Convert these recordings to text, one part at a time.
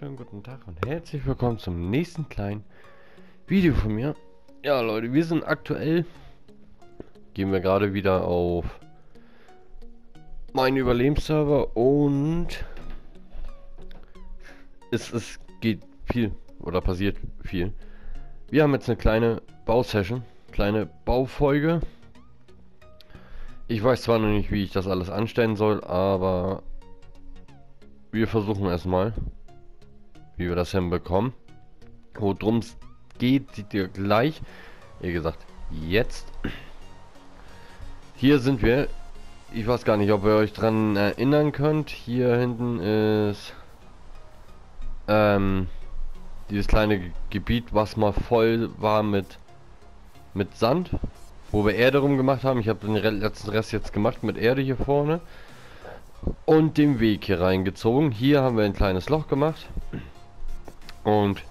wunderschönen guten Tag und herzlich willkommen zum nächsten kleinen Video von mir. Ja Leute, wir sind aktuell, gehen wir gerade wieder auf meinen Überlebensserver und es, es geht viel oder passiert viel. Wir haben jetzt eine kleine Bausession, kleine Baufolge. Ich weiß zwar noch nicht, wie ich das alles anstellen soll, aber wir versuchen erstmal, wie wir das hinbekommen. Worum es geht, seht ihr gleich. Wie gesagt, jetzt. Hier sind wir. Ich weiß gar nicht, ob ihr euch dran erinnern könnt. Hier hinten ist ähm, dieses kleine Gebiet, was mal voll war mit mit Sand, wo wir Erde rumgemacht haben. Ich habe den letzten Rest jetzt gemacht mit Erde hier vorne und den Weg hier reingezogen. Hier haben wir ein kleines Loch gemacht. Und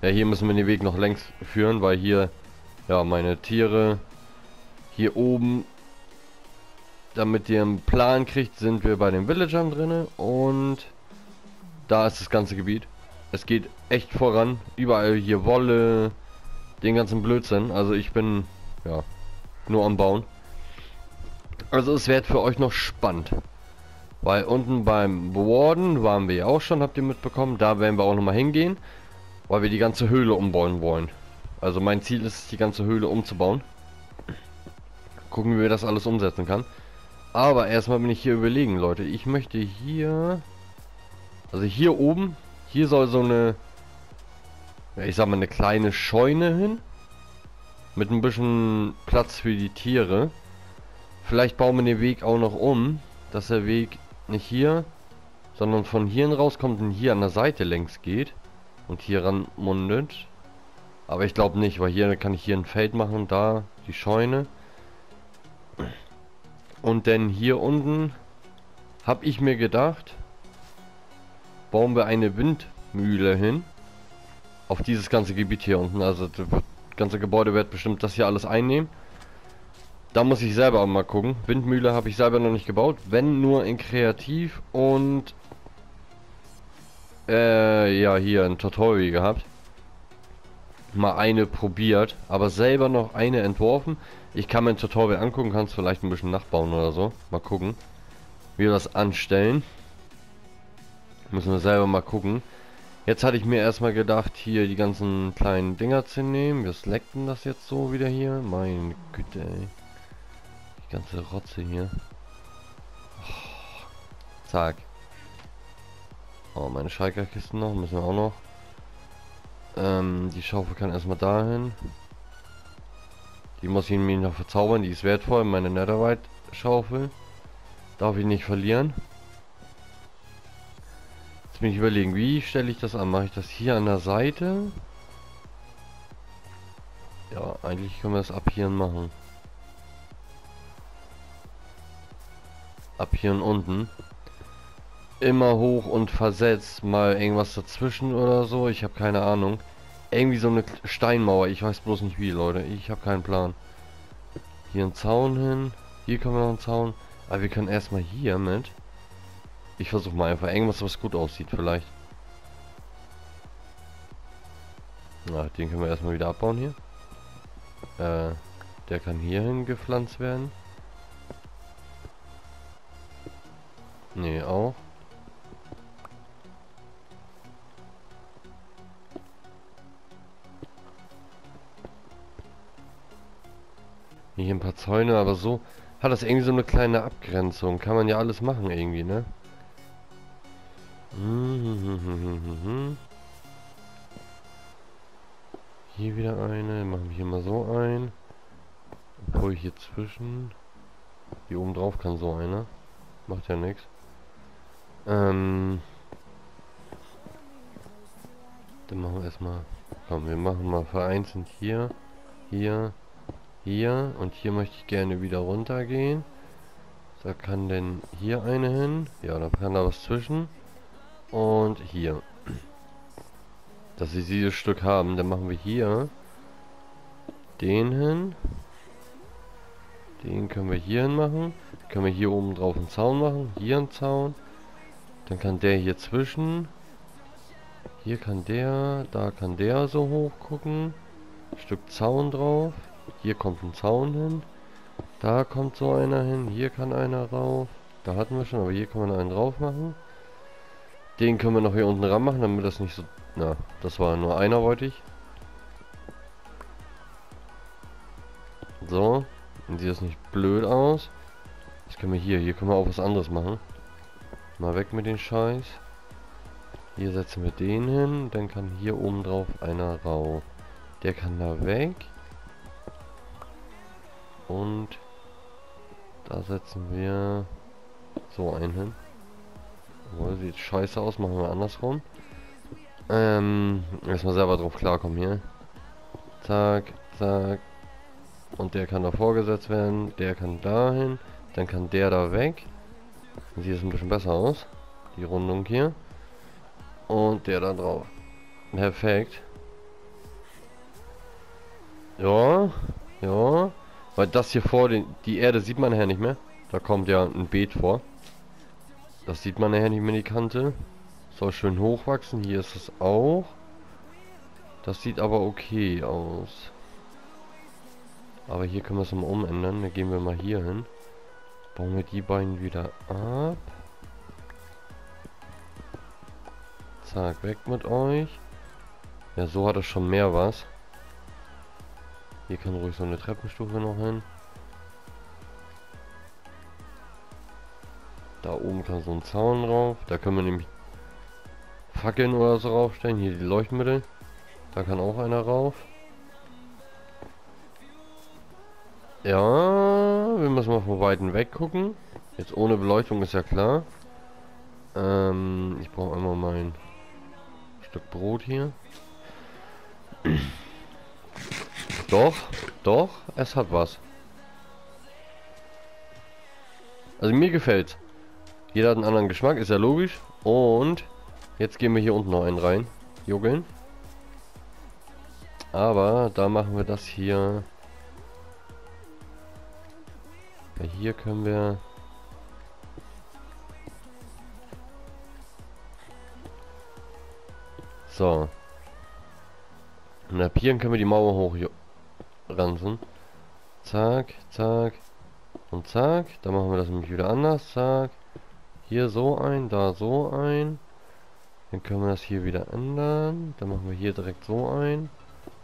ja, hier müssen wir den Weg noch längs führen, weil hier ja meine Tiere hier oben damit ihr einen Plan kriegt, sind wir bei den Villagern drinne und da ist das ganze Gebiet. Es geht echt voran. Überall hier Wolle, den ganzen Blödsinn. Also ich bin ja nur am Bauen. Also es wird für euch noch spannend. Weil unten beim Warden waren wir ja auch schon, habt ihr mitbekommen. Da werden wir auch nochmal hingehen. Weil wir die ganze Höhle umbauen wollen. Also mein Ziel ist es, die ganze Höhle umzubauen. Gucken, wie wir das alles umsetzen kann. Aber erstmal bin ich hier überlegen, Leute. Ich möchte hier... Also hier oben, hier soll so eine... Ich sag mal eine kleine Scheune hin. Mit ein bisschen Platz für die Tiere. Vielleicht bauen wir den Weg auch noch um, dass der Weg nicht hier, sondern von hier rauskommt und hier an der Seite längs geht und hier ran mundet. Aber ich glaube nicht, weil hier kann ich hier ein Feld machen, da die Scheune. Und dann hier unten habe ich mir gedacht, bauen wir eine Windmühle hin. Auf dieses ganze Gebiet hier unten. Also das ganze Gebäude wird bestimmt das hier alles einnehmen. Da muss ich selber mal gucken. Windmühle habe ich selber noch nicht gebaut. Wenn nur in Kreativ und äh, ja, hier ein Tutorial gehabt. Mal eine probiert, aber selber noch eine entworfen. Ich kann mir ein Tutorial angucken, kann es vielleicht ein bisschen nachbauen oder so. Mal gucken, wie wir das anstellen. Müssen wir selber mal gucken. Jetzt hatte ich mir erstmal gedacht, hier die ganzen kleinen Dinger zu nehmen. Wir selecten das jetzt so wieder hier. Meine Güte, ey ganze Rotze hier. Oh, zack. Oh, meine Schalkerkisten noch, müssen wir auch noch. Ähm, die Schaufel kann erstmal dahin. Die muss ich mir noch verzaubern, die ist wertvoll, meine Netherite-Schaufel. Darf ich nicht verlieren. Jetzt bin ich überlegen, wie stelle ich das an? Mache ich das hier an der Seite? Ja, eigentlich können wir das ab hier machen. Ab hier und unten. Immer hoch und versetzt mal irgendwas dazwischen oder so. Ich habe keine Ahnung. Irgendwie so eine Steinmauer. Ich weiß bloß nicht wie Leute. Ich habe keinen Plan. Hier ein Zaun hin. Hier können wir noch einen Zaun. Aber wir können erstmal hier mit. Ich versuche mal einfach irgendwas was gut aussieht vielleicht. Na den können wir erstmal wieder abbauen hier. Äh, der kann hierhin gepflanzt werden Hier ein paar Zäune, aber so hat das irgendwie so eine kleine Abgrenzung. Kann man ja alles machen irgendwie, ne? Hier wieder eine. Machen wir hier mal so ein. Obwohl hier zwischen. Hier oben drauf kann so eine. Macht ja nichts. Ähm. Dann machen wir erstmal. Komm, wir machen mal vereinzelt hier, hier, hier und hier möchte ich gerne wieder runtergehen. Da kann denn hier eine hin. Ja, da kann da was zwischen. Und hier. Dass sie dieses Stück haben. Dann machen wir hier den hin. Den können wir hier hin machen. Können wir hier oben drauf einen Zaun machen. Hier einen Zaun. Dann kann der hier zwischen. Hier kann der, da kann der so hoch gucken. Stück Zaun drauf. Hier kommt ein Zaun hin. Da kommt so einer hin. Hier kann einer rauf. Da hatten wir schon, aber hier kann man einen drauf machen. Den können wir noch hier unten ran machen, damit das nicht so... Na, das war nur einer, wollte ich. So. Dann sieht das nicht blöd aus. Was können wir hier? Hier können wir auch was anderes machen. Mal weg mit den Scheiß. Hier setzen wir den hin. Dann kann hier oben drauf einer rauf. Der kann da weg. Und da setzen wir so einen hin. Oh, sieht scheiße aus, machen wir andersrum. Ähm, erstmal selber drauf klarkommen hier. Zack, zack. Und der kann da vorgesetzt werden. Der kann dahin. Dann kann der da weg. Dann sieht es ein bisschen besser aus. Die Rundung hier. Und der da drauf. Perfekt. Ja, ja. Weil das hier vor, den, die Erde sieht man ja nicht mehr. Da kommt ja ein Beet vor. Das sieht man nachher nicht mehr die Kante. Soll schön hochwachsen. Hier ist es auch. Das sieht aber okay aus. Aber hier können wir es mal umändern. Dann gehen wir mal hier hin. Bauen wir die beiden wieder ab. Zack, weg mit euch. Ja, so hat es schon mehr was. Hier kann ruhig so eine Treppenstufe noch hin. Da oben kann so ein Zaun drauf. Da können wir nämlich Fackeln oder so raufstellen. Hier die Leuchtmittel. Da kann auch einer rauf. Ja, wir müssen mal von Weitem weg gucken. Jetzt ohne Beleuchtung ist ja klar. Ähm, ich brauche einmal mein Stück Brot hier. Doch, doch, es hat was. Also mir gefällt. Jeder hat einen anderen Geschmack, ist ja logisch. Und jetzt gehen wir hier unten noch einen rein. Juggeln. Aber da machen wir das hier. Ja, hier können wir... So. Und ab hier können wir die Mauer hoch ransen. Zack, zack. Und zack. Dann machen wir das nämlich wieder anders. Zack. Hier so ein, da so ein. Dann können wir das hier wieder ändern. Dann machen wir hier direkt so ein.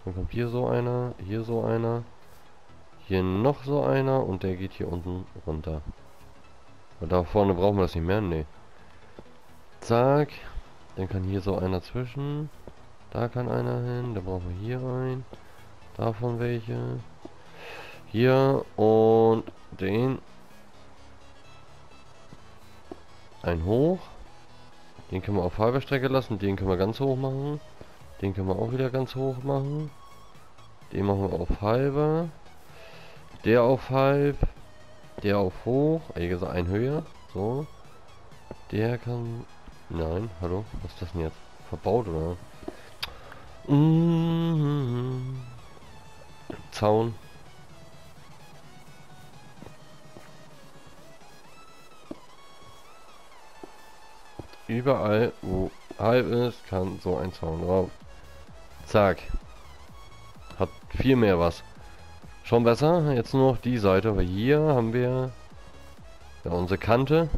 Dann kommt hier so einer, hier so einer. Hier noch so einer und der geht hier unten runter. Und da vorne brauchen wir das nicht mehr, nee. Zack. Dann kann hier so einer zwischen. Da kann einer hin. Da brauchen wir hier ein. Davon welche. Hier und den Ein hoch. Den können wir auf halber Strecke lassen. Den können wir ganz hoch machen. Den können wir auch wieder ganz hoch machen. Den machen wir auf halber. Der auf halb. Der auf hoch. Gesagt ein höher. So. Der kann... Nein, hallo. Was ist das denn jetzt? Verbaut oder? Mm Zaun. Überall, wo halb ist, kann so ein Zaun drauf. Zack. Hat viel mehr was. Schon besser. Jetzt nur noch die Seite, weil hier haben wir ja, unsere Kante.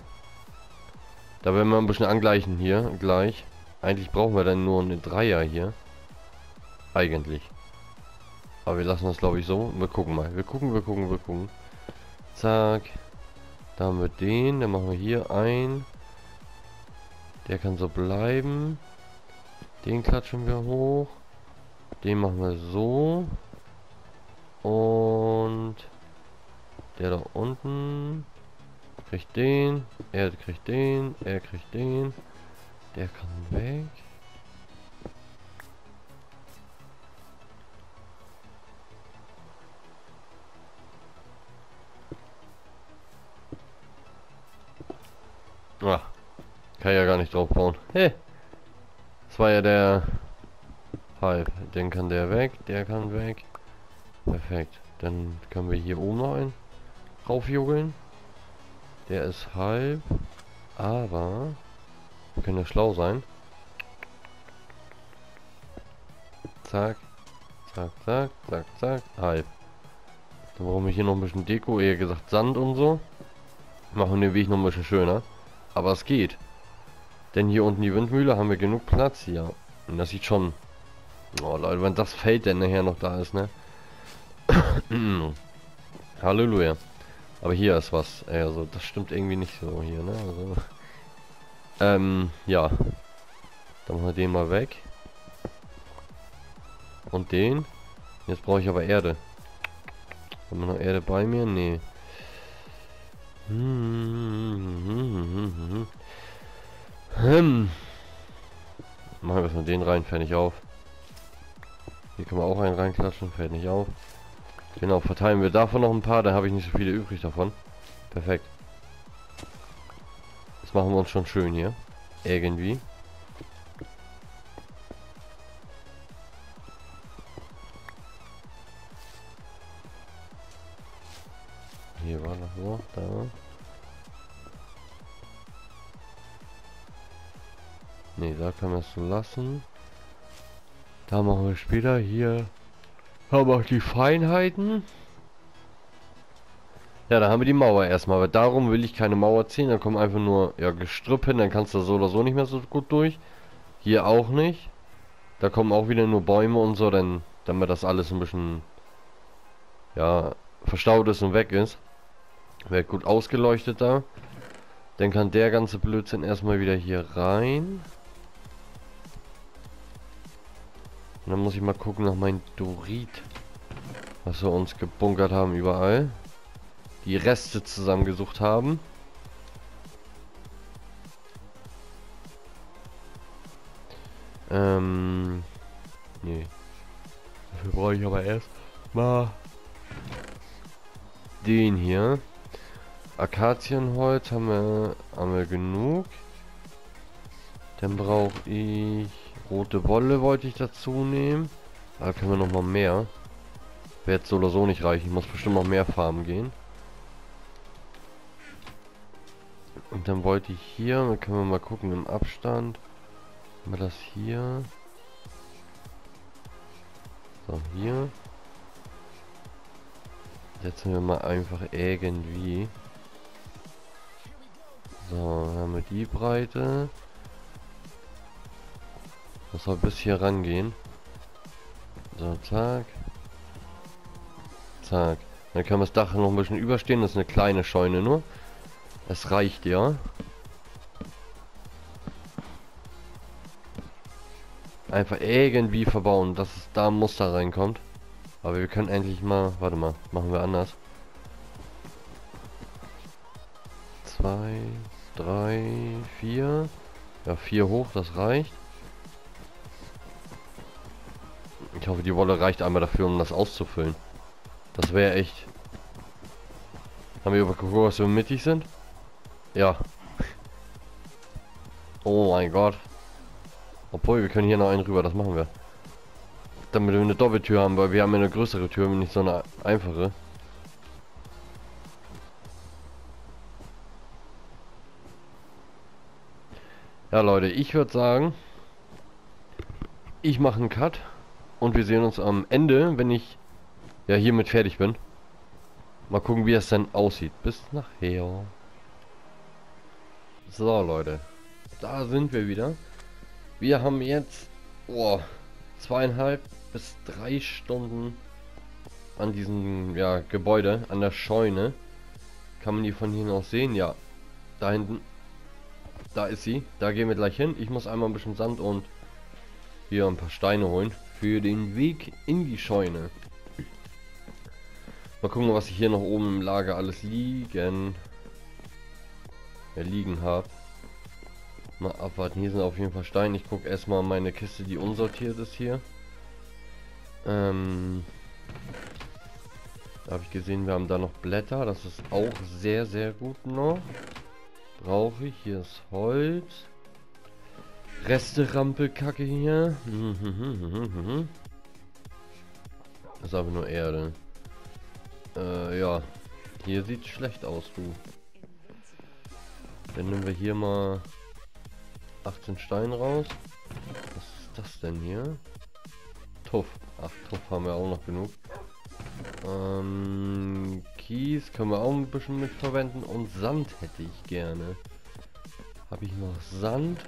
Da werden wir ein bisschen angleichen hier gleich. Eigentlich brauchen wir dann nur eine Dreier hier. Eigentlich. Aber wir lassen das glaube ich so. Wir gucken mal. Wir gucken, wir gucken, wir gucken. Zack. Da haben wir den. Dann machen wir hier ein. Der kann so bleiben. Den klatschen wir hoch. Den machen wir so. Und der da unten kriegt den. Er kriegt den. Er kriegt den. Der kann weg. Ah. Kann ja gar nicht drauf bauen. Hey. Das war ja der Halb. Den kann der weg, der kann weg. Perfekt. Dann können wir hier oben noch einen raufjugeln. Der ist halb. Aber wir können ja schlau sein. zack. Zack, zack, zack, zack. Halb. Dann brauchen wir hier noch ein bisschen Deko, eher gesagt Sand und so. Machen den Weg noch ein bisschen schöner. Aber es geht. Denn hier unten die Windmühle haben wir genug Platz hier. Und das sieht schon... Oh Leute, wenn das Feld denn nachher noch da ist, ne? Halleluja. Aber hier ist was. Also, das stimmt irgendwie nicht so hier, ne? Also... Ähm, ja. Dann machen wir den mal weg. Und den. Jetzt brauche ich aber Erde. Haben wir noch Erde bei mir? Nee. Hm. Machen wir erstmal den rein, nicht auf. Hier können wir auch einen reinklatschen, fällt nicht auf. Genau, verteilen wir davon noch ein paar, da habe ich nicht so viele übrig davon. Perfekt. Das machen wir uns schon schön hier. Irgendwie. Da kann man es lassen. Da machen wir später hier. Haben wir auch die Feinheiten. Ja, da haben wir die Mauer erstmal. Aber darum will ich keine Mauer ziehen. Da kommen einfach nur ja, Gestrüpp hin. Dann kannst du so oder so nicht mehr so gut durch. Hier auch nicht. Da kommen auch wieder nur Bäume und so. Dann, damit das alles ein bisschen ja, verstaut ist und weg ist. Wird gut ausgeleuchtet da. Dann kann der ganze Blödsinn erstmal wieder hier rein. Und dann muss ich mal gucken nach meinem Dorit. Was wir uns gebunkert haben überall. Die Reste zusammengesucht haben. Ähm. Nee. Dafür brauche ich aber erst mal den hier. Akazienholz haben wir, haben wir genug. Dann brauche ich rote Wolle wollte ich dazu nehmen. Da können wir noch mal mehr. Wird so oder so nicht reichen. Ich muss bestimmt noch mehr Farben gehen. Und dann wollte ich hier, dann können wir mal gucken im Abstand. Wir das hier. So, hier. Setzen wir mal einfach irgendwie. So, haben wir die Breite. Das soll bis hier rangehen. So, zack. Zack. Dann können wir das Dach noch ein bisschen überstehen. Das ist eine kleine Scheune nur. Es reicht ja. Einfach irgendwie verbauen, dass es da ein Muster reinkommt. Aber wir können endlich mal... Warte mal, machen wir anders. Zwei, drei, vier. Ja, vier hoch, das reicht. Hoffe, die Wolle reicht einmal dafür, um das auszufüllen. Das wäre echt... Haben wir übergeguckt, was wir mittig sind? Ja. Oh mein Gott. Obwohl, wir können hier noch einen rüber, das machen wir. Damit wir eine Doppeltür haben, weil wir haben eine größere Tür, nicht so eine einfache. Ja, Leute, ich würde sagen, ich mache einen Cut und wir sehen uns am Ende, wenn ich ja hiermit fertig bin. Mal gucken, wie es dann aussieht. Bis nachher. So, Leute, da sind wir wieder. Wir haben jetzt oh, zweieinhalb bis drei Stunden an diesem ja, Gebäude, an der Scheune. Kann man die von hier aus sehen? Ja, da hinten da ist sie. Da gehen wir gleich hin. Ich muss einmal ein bisschen Sand und hier ein paar Steine holen. Für den Weg in die Scheune. Mal gucken, was ich hier noch oben im Lager alles liegen. Ja, liegen habe. Mal abwarten. Hier sind auf jeden Fall Steine. Ich gucke erstmal meine Kiste, die unsortiert ist hier. Ähm, da habe ich gesehen, wir haben da noch Blätter. Das ist auch sehr, sehr gut noch brauche ich. Hier ist Holz. Reste Rampelkacke hier. Das ist aber nur Erde. Äh, ja. Hier sieht schlecht aus, du. Dann nehmen wir hier mal 18 Steine raus. Was ist das denn hier? Tuff. Ach, Tuff haben wir auch noch genug. Ähm, Kies können wir auch ein bisschen mit verwenden. Und Sand hätte ich gerne. Habe ich noch Sand?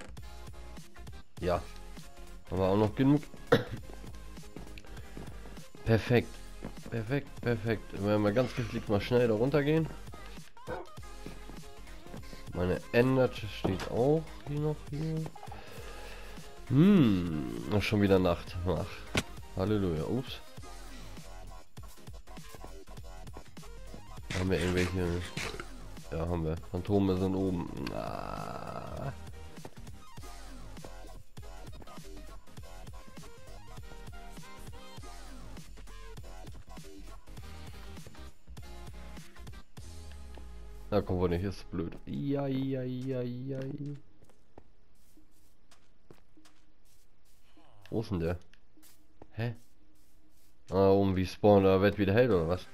Ja. Haben wir auch noch genug. perfekt. Perfekt, perfekt. Wenn wir ganz gepflegt mal schnell da runtergehen. Meine Ender steht auch hier noch hier. Hm, schon wieder Nacht. Ach, Halleluja. Ups. Haben wir irgendwelche... Ja, haben wir. Phantome sind oben. Ah. Na komm wohl nicht, ist blöd. Ja, ja, ja, ja. Wo ist denn der? Hä? Ah, um wie Spawn, da wird wieder hell oder was?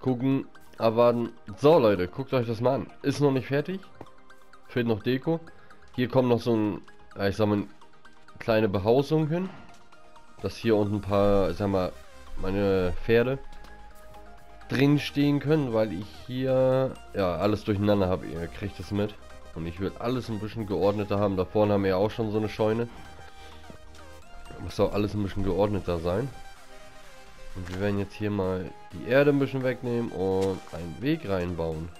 Gucken, erwarten. So Leute, guckt euch das mal an. Ist noch nicht fertig. Fehlt noch Deko. Hier kommt noch so ein, ich sag mal, kleine Behausung hin. Dass hier unten ein paar, ich sag mal, meine Pferde drin stehen können, weil ich hier ja alles durcheinander habe. Ihr kriegt es mit. Und ich will alles ein bisschen geordneter haben. Da vorne haben wir ja auch schon so eine Scheune. Muss auch alles ein bisschen geordneter sein. Und wir werden jetzt hier mal die Erde ein bisschen wegnehmen und einen Weg reinbauen.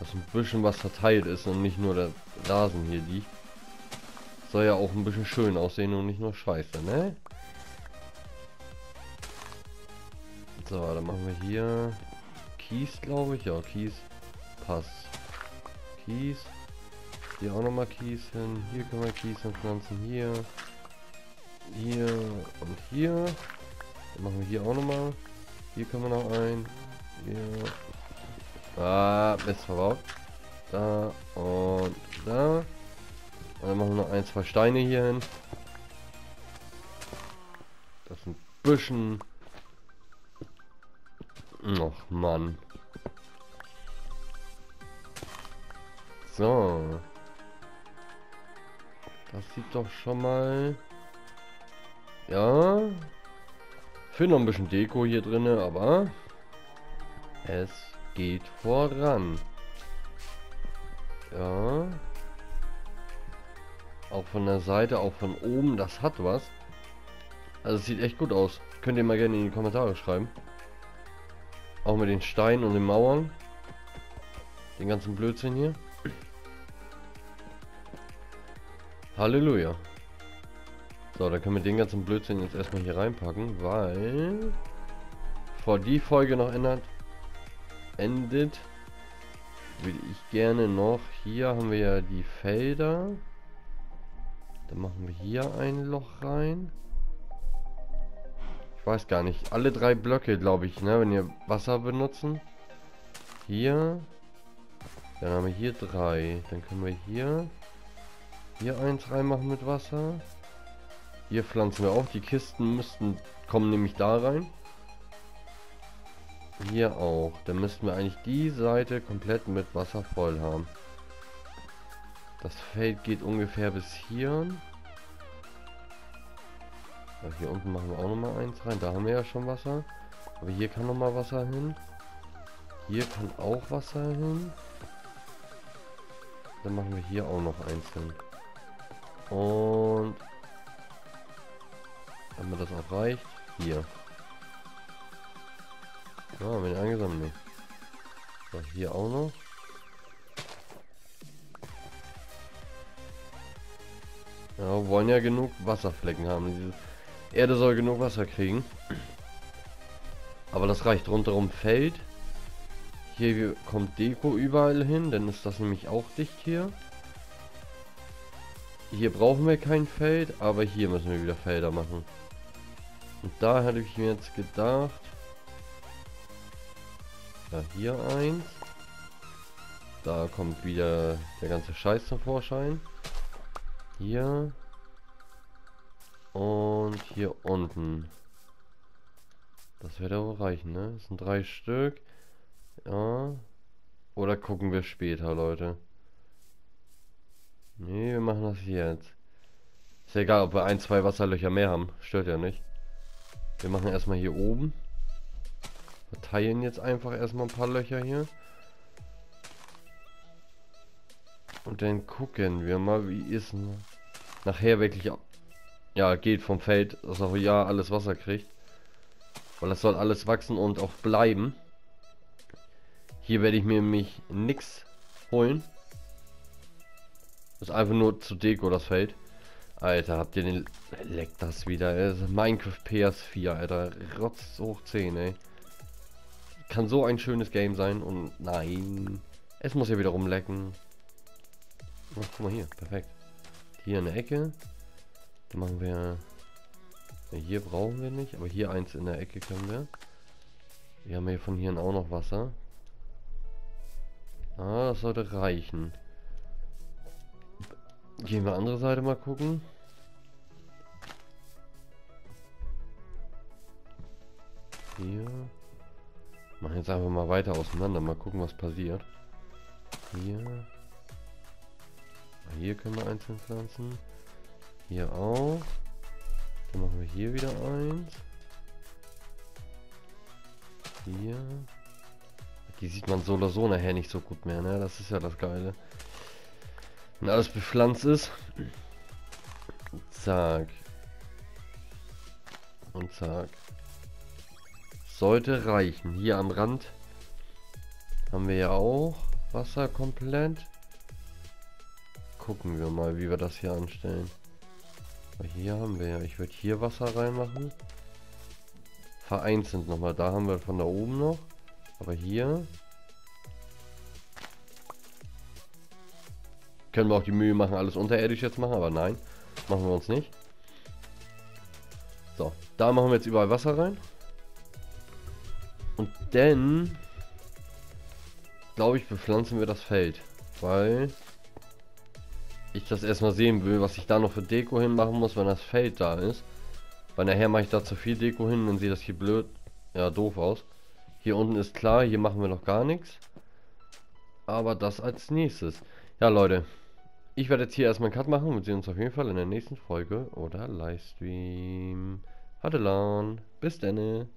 Dass ein bisschen was verteilt ist und nicht nur der Rasen hier liegt. Soll ja auch ein bisschen schön aussehen und nicht nur scheiße, ne? So, dann machen wir hier Kies, glaube ich. Ja, Kies. Passt. Kies. Hier auch nochmal Kies hin. Hier können wir Kies pflanzen. Hier. Hier und hier. Dann machen wir hier auch nochmal. Hier können wir noch ein. Hier. Ah, Mist verbaut. Da und da. Und dann machen wir noch ein, zwei Steine hier hin. Das ein bisschen Och Mann. So. Das sieht doch schon mal... Ja. Für noch ein bisschen Deko hier drinne, aber... Es geht voran. Ja. Auch von der Seite, auch von oben, das hat was. Also es sieht echt gut aus. Könnt ihr mal gerne in die Kommentare schreiben. Auch mit den Steinen und den Mauern. Den ganzen Blödsinn hier. Halleluja. So, dann können wir den ganzen Blödsinn jetzt erstmal hier reinpacken, weil... Vor die Folge noch ändert, endet, würde ich gerne noch... Hier haben wir ja die Felder. Dann machen wir hier ein Loch rein weiß gar nicht. Alle drei Blöcke, glaube ich, ne? Wenn ihr Wasser benutzen. Hier. Dann haben wir hier drei. Dann können wir hier hier eins reinmachen mit Wasser. Hier pflanzen wir auch. Die Kisten müssten kommen nämlich da rein. Hier auch. Dann müssten wir eigentlich die Seite komplett mit Wasser voll haben. Das Feld geht ungefähr bis hier. So, hier unten machen wir auch noch mal eins rein. Da haben wir ja schon Wasser. Aber hier kann noch mal Wasser hin. Hier kann auch Wasser hin. Dann machen wir hier auch noch eins hin. Und wenn mir das auch reicht, hier. Ja, haben wir angesammelt. Nee. So, hier auch noch. Ja, wollen ja genug Wasserflecken haben. Dieses Erde soll genug Wasser kriegen. Aber das reicht rundherum Feld. Hier kommt Deko überall hin, dann ist das nämlich auch dicht hier. Hier brauchen wir kein Feld, aber hier müssen wir wieder Felder machen. Und da hätte ich mir jetzt gedacht... Ja, hier eins. Da kommt wieder der ganze Scheiß zum Vorschein. Hier. Und hier unten. Das wird auch reichen, ne? Das sind drei Stück. Ja. Oder gucken wir später, Leute. Nee, wir machen das jetzt. Ist ja egal, ob wir ein, zwei Wasserlöcher mehr haben. Stört ja nicht. Wir machen erstmal hier oben. Verteilen jetzt einfach erstmal ein paar Löcher hier. Und dann gucken wir mal, wie ist nachher wirklich... Ja, geht vom Feld, dass auch ja alles Wasser kriegt. Weil das soll alles wachsen und auch bleiben. Hier werde ich mir nämlich nichts holen. Ist einfach nur zu Deko das Feld. Alter, habt ihr den... Leck das wieder, ey. Ist Minecraft PS4, Alter. Rotz hoch 10, ey. Kann so ein schönes Game sein und nein. Es muss ja wieder rumlecken. Oh, guck mal hier, perfekt. Hier in der Ecke. Dann machen wir... Ja, hier brauchen wir nicht, aber hier eins in der Ecke können wir. Wir haben hier von hier auch noch Wasser. Ah, das sollte reichen. Gehen wir andere Seite mal gucken. Hier. Machen jetzt einfach mal weiter auseinander. Mal gucken, was passiert. Hier. Ah, hier können wir einzeln pflanzen. Hier auch. Dann machen wir hier wieder eins. Hier. Die sieht man so oder so nachher nicht so gut mehr, ne? Das ist ja das Geile. Wenn alles bepflanzt ist. Zack. Und zack. Sollte reichen. Hier am Rand haben wir ja auch Wasser komplett. Gucken wir mal, wie wir das hier anstellen. Hier haben wir ja, ich würde hier Wasser reinmachen. Vereinzelt nochmal, da haben wir von da oben noch. Aber hier Können wir auch die Mühe machen, alles unterirdisch jetzt machen, aber nein, machen wir uns nicht. So, da machen wir jetzt überall Wasser rein. Und dann, glaube ich, bepflanzen wir das Feld. Weil ich das erstmal sehen will, was ich da noch für Deko hinmachen muss, wenn das Feld da ist. Weil nachher mache ich da zu viel Deko hin, dann sieht das hier blöd, ja doof aus. Hier unten ist klar, hier machen wir noch gar nichts. Aber das als nächstes. Ja Leute, ich werde jetzt hier erstmal einen Cut machen. Wir sehen uns auf jeden Fall in der nächsten Folge oder Livestream. Hatte Bis dann.